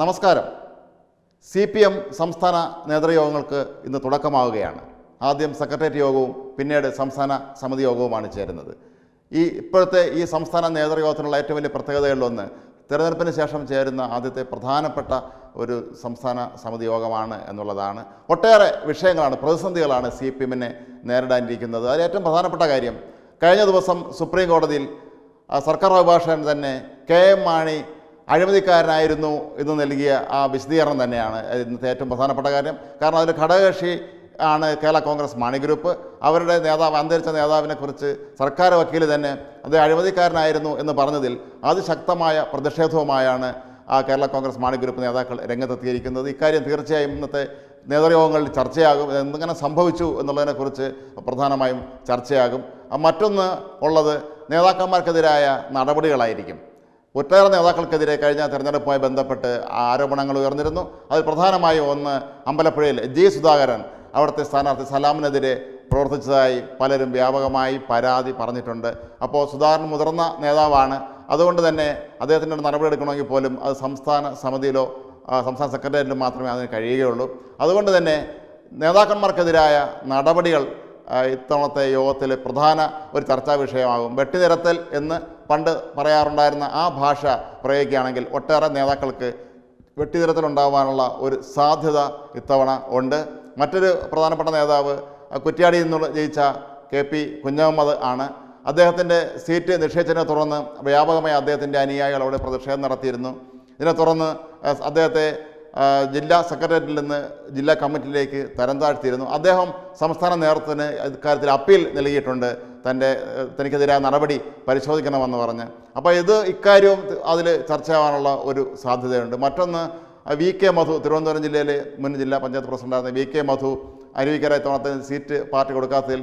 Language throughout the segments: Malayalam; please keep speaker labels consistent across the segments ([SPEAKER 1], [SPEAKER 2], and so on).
[SPEAKER 1] നമസ്കാരം. സി പി എം സംസ്ഥാന നേതൃയോഗങ്ങൾക്ക് ഇന്ന് തുടക്കമാവുകയാണ്. ആദ്യം സെക്രട്ടേറിയറ്റ് യോഗവും പിന്നീട് സംസ്ഥാന സമിതി യോഗവുമാണ് ചേരുന്നത്. ഈ ഇപ്പോഴത്തെ ഈ സംസ്ഥാന നേതൃയോഗത്തിനുള്ള ഏറ്റവും വലിയ പ്രത്യേകതകളിലൊന്ന് തിരഞ്ഞെടുപ്പിന് ശേഷം ചേരുന്ന ആദ്യത്തെ പ്രധാനപ്പെട്ട ഒരു സംസ്ഥാന സമിതി യോഗമാണ് എന്നുള്ളതാണ്. ഒട്ടേറെ വിഷയങ്ങളാണ് പ്രതിസന്ധികളാണ് സി പി എമ്മിനെ നേരിടാനിരിക്കുന്നത്. അതിൽ ഏറ്റവും പ്രധാനപ്പെട്ട കാര്യം കഴിഞ്ഞ ദിവസം സുപ്രീം കോടതിയിൽ സർക്കാർ അഭിഭാഷകൻ തന്നെ കെ എം മാണി അഴിമതിക്കാരനായിരുന്നു എന്ന് നൽകിയ ആ വിശദീകരണം തന്നെയാണ് ഇന്നത്തെ ഏറ്റവും പ്രധാനപ്പെട്ട കാര്യം. കാരണം അതിൽ ഘടകകക്ഷി ആണ് കേരള കോൺഗ്രസ് മാണി ഗ്രൂപ്പ്. അവരുടെ നേതാവ് അന്തരിച്ച നേതാവിനെക്കുറിച്ച് സർക്കാർ വക്കീൽ തന്നെ അത് അഴിമതിക്കാരനായിരുന്നു എന്ന് പറഞ്ഞതിൽ അതിശക്തമായ പ്രതിഷേധവുമായാണ് ആ കേരള കോൺഗ്രസ് മാണി ഗ്രൂപ്പ് നേതാക്കൾ രംഗത്തെത്തിയിരിക്കുന്നത്. ഇക്കാര്യം തീർച്ചയായും ഇന്നത്തെ നേതൃയോഗങ്ങളിൽ ചർച്ചയാകും. എന്തിങ്ങനെ സംഭവിച്ചു എന്നുള്ളതിനെക്കുറിച്ച് പ്രധാനമായും ചർച്ചയാകും. മറ്റൊന്ന് ഉള്ളത് നേതാക്കന്മാർക്കെതിരായ നടപടികളായിരിക്കും. ഒട്ടേറെ നേതാക്കൾക്കെതിരെ കഴിഞ്ഞ തെരഞ്ഞെടുപ്പുമായി ബന്ധപ്പെട്ട് ആരോപണങ്ങൾ ഉയർന്നിരുന്നു. അതിൽ പ്രധാനമായും ഒന്ന് അമ്പലപ്പുഴയിൽ ജി സുധാകരൻ അവിടുത്തെ സ്ഥാനാർത്ഥി സലാമിനെതിരെ പ്രവർത്തിച്ചതായി പലരും വ്യാപകമായി പരാതി പറഞ്ഞിട്ടുണ്ട്. അപ്പോൾ സുധാകരൻ മുതിർന്ന നേതാവാണ്. അതുകൊണ്ട് തന്നെ അദ്ദേഹത്തിന്റെ നടപടി എടുക്കണമെങ്കിൽ പോലും അത് സംസ്ഥാന സമിതിയിലോ സംസ്ഥാന സെക്രട്ടേറിയറ്റിലും മാത്രമേ അതിന് കഴിയുകയുള്ളൂ. അതുകൊണ്ട് തന്നെ നേതാക്കന്മാർക്കെതിരായ നടപടികൾ ഇത്തവണത്തെ യോഗത്തിൽ പ്രധാന ഒരു ചർച്ചാ വിഷയമാകും. വെട്ടിനിരത്തൽ എന്ന് പണ്ട് പറയാറുണ്ടായിരുന്ന ആ ഭാഷ പ്രയോഗിക്കുകയാണെങ്കിൽ ഒട്ടേറെ നേതാക്കൾക്ക് വെട്ടിനിരത്തലുണ്ടാവാനുള്ള ഒരു സാധ്യത ഇത്തവണ ഉണ്ട്. മറ്റൊരു പ്രധാനപ്പെട്ട നേതാവ് കുറ്റ്യാടിയിൽ നിന്നുള്ള ജയിച്ച കെ പി കുഞ്ഞഹമ്മദ് ആണ്. അദ്ദേഹത്തിന്റെ സീറ്റ് നിഷേധിച്ചതിനെ തുടർന്ന് വ്യാപകമായി അദ്ദേഹത്തിന്റെ അനുയായികൾ അവിടെ പ്രതിഷേധം നടത്തിയിരുന്നു. ഇതിനെ തുടർന്ന് അദ്ദേഹത്തെ ജില്ലാ സെക്രട്ടേറിയറ്റിൽ നിന്ന് ജില്ലാ കമ്മിറ്റിയിലേക്ക് തരം താഴ്ത്തിയിരുന്നു. അദ്ദേഹം സംസ്ഥാന നേതൃത്വത്തിന് ഇക്കാര്യത്തിൽ അപ്പീൽ നൽകിയിട്ടുണ്ട്. തന്റെ തനിക്കെതിരായ നടപടി പരിശോധിക്കണമെന്ന് പറഞ്ഞ്. അപ്പോൾ ഇത് ഇക്കാര്യവും അതിൽ ചർച്ചയാവാനുള്ള ഒരു സാധ്യതയുണ്ട്. മറ്റൊന്ന് വി കെ മധു തിരുവനന്തപുരം ജില്ലയിലെ മുൻ ജില്ലാ പഞ്ചായത്ത് പ്രസിഡന്റായിരുന്ന വി കെ മധു അരുവിക്കര ഇത്തവണത്തെ സീറ്റ് പാർട്ടി കൊടുക്കാത്തതിൽ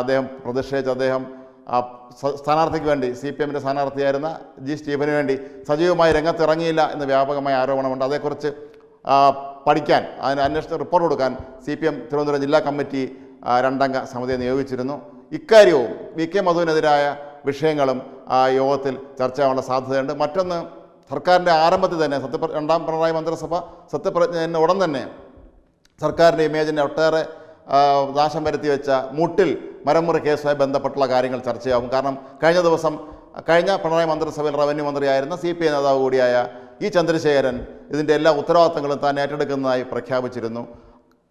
[SPEAKER 1] അദ്ദേഹം പ്രതിഷേധിച്ച് അദ്ദേഹം സ്ഥാനാർത്ഥിക്ക് വേണ്ടി സി പി എമ്മിന്റെ സ്ഥാനാർത്ഥിയായിരുന്ന ജി സ്റ്റീഫന് വേണ്ടി സജീവമായി രംഗത്തിറങ്ങിയില്ല എന്ന് വ്യാപകമായ ആരോപണമുണ്ട്. അതേക്കുറിച്ച് പഠിക്കാൻ അതിന് അന്വേഷണ റിപ്പോർട്ട് കൊടുക്കാൻ സി പി എം തിരുവനന്തപുരം ജില്ലാ കമ്മിറ്റി രണ്ടംഗ സമിതിയെ നിയോഗിച്ചിരുന്നു. ഇക്കാര്യവും വി കെ മധുവിനെതിരായ വിഷയങ്ങളും ആ യോഗത്തിൽ ചർച്ചയാവാനുള്ള സാധ്യതയുണ്ട്. മറ്റൊന്ന് സർക്കാരിന്റെ ആരംഭത്തിൽ തന്നെ സത്യപ്ര രണ്ടാം പിണറായി മന്ത്രിസഭ സത്യപ്രതിജ്ഞ ഉടൻ തന്നെ സർക്കാരിന്റെ ഇമേജിനെ ഒട്ടേറെ നാശം വരുത്തി വെച്ച മുട്ടിൽ മരമുറി കേസുമായി ബന്ധപ്പെട്ടുള്ള കാര്യങ്ങൾ ചർച്ചയാവും കാരണം കഴിഞ്ഞ ദിവസം കഴിഞ്ഞ പിണറായി മന്ത്രിസഭയിൽ റവന്യൂ മന്ത്രിയായിരുന്ന സി പി ഐ നേതാവ് കൂടിയായ ഇ ചന്ദ്രശേഖരൻ ഇതിന്റെ എല്ലാ ഉത്തരവാദിത്തങ്ങളും താൻ ഏറ്റെടുക്കുന്നതായി പ്രഖ്യാപിച്ചിരുന്നു.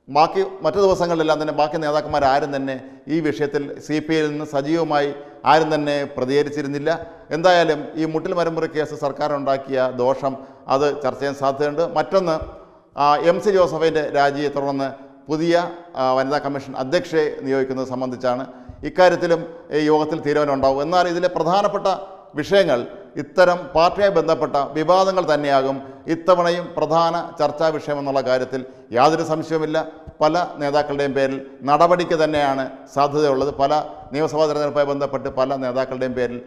[SPEAKER 1] ബാക്കി മറ്റു ദിവസങ്ങളിലെല്ലാം തന്നെ ബാക്കി നേതാക്കന്മാർ ആരും തന്നെ ഈ വിഷയത്തിൽ സി പി ഐയിൽ നിന്ന് സജീവമായി ആരും തന്നെ പ്രതികരിച്ചിരുന്നില്ല. എന്തായാലും ഈ മുട്ടിൽ മരമുറി കേസ് സർക്കാർ ഉണ്ടാക്കിയ ദോഷം അത് ചർച്ച ചെയ്യാൻ സാധ്യതയുണ്ട്. മറ്റൊന്ന് എം സി ജോസഫിന്റെ രാജിയെ തുടർന്ന് പുതിയ വനിതാ കമ്മീഷൻ അധ്യക്ഷയെ നിയോഗിക്കുന്നത് സംബന്ധിച്ചാണ് ഇക്കാര്യത്തിലും ഈ യോഗത്തിൽ തീരുമാനമുണ്ടാവും എന്നാൽ ഇതിലെ പ്രധാനപ്പെട്ട വിഷയങ്ങൾ ഇത്തരം പാർട്ടിയായി ബന്ധപ്പെട്ട വിവാദങ്ങൾ തന്നെയാകും ഇത്തവണയും പ്രധാന ചർച്ചാ വിഷയമെന്നുള്ള കാര്യത്തിൽ യാതൊരു സംശയവുമില്ല. പല നേതാക്കളുടെയും പേരിൽ നടപടിക്ക് തന്നെയാണ് സാധ്യതയുള്ളത്. പല നിയമസഭാ തെരഞ്ഞെടുപ്പുമായി ബന്ധപ്പെട്ട് പല നേതാക്കളുടെയും പേരിൽ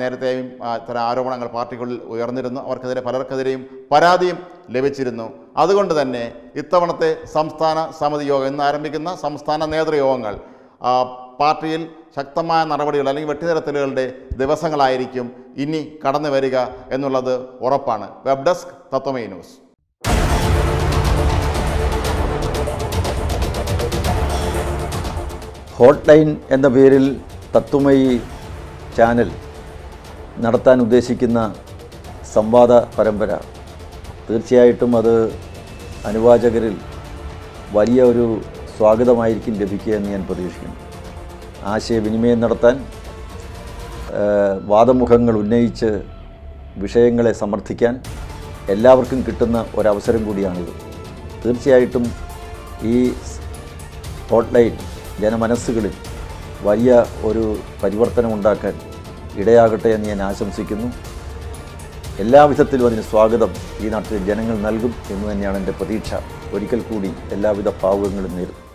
[SPEAKER 1] നേരത്തെയും ഇത്തരം ആരോപണങ്ങൾ പാർട്ടിക്കുള്ളിൽ ഉയർന്നിരുന്നു. അവർക്കെതിരെ പലർക്കെതിരെയും പരാതിയും ലഭിച്ചിരുന്നു. അതുകൊണ്ട് തന്നെ ഇത്തവണത്തെ സംസ്ഥാന സമിതി യോഗം ഇന്ന് ആരംഭിക്കുന്ന സംസ്ഥാന നേതൃയോഗങ്ങൾ പാർട്ടിയിൽ ശക്തമായ നടപടികൾ അല്ലെങ്കിൽ വെട്ടിനിരത്തലുകളുടെ ദിവസങ്ങളായിരിക്കും ഇനി കടന്നു വരിക എന്നുള്ളത് ഉറപ്പാണ്. Web desk Tatwamayi news.
[SPEAKER 2] Hot line എന്ന പേരിൽ ചാനൽ നടത്താൻ ഉദ്ദേശിക്കുന്ന പരമ്പര. അത് സ്വാഗതമായിരിക്കും എന്ന് ഞാൻ പ്രതീക്ഷിക്കുന്നു. ആശയവിനിമയം നടത്താൻ വാദമുഖങ്ങൾ ഉന്നയിച്ച് വിഷയങ്ങളെ സമർത്ഥിക്കാൻ എല്ലാവർക്കും കിട്ടുന്ന ഒരവസരം കൂടിയാണിത്. തീർച്ചയായിട്ടും ഈ ഹോട്ട്ലൈൻ ജനമനസ്സുകളിൽ വലിയ ഒരു പരിവർത്തനം ഉണ്ടാക്കാൻ ഇടയാകട്ടെ എന്ന് ഞാൻ ആശംസിക്കുന്നു. എല്ലാവിധത്തിലും അതിന് സ്വാഗതം ഈ നാട്ടിലെ ജനങ്ങൾ നൽകും എന്ന് തന്നെയാണ് എന്റെ പ്രതീക്ഷ. ഒരിക്കൽ കൂടി എല്ലാവിധ ഭാവുകങ്ങളും നേരും.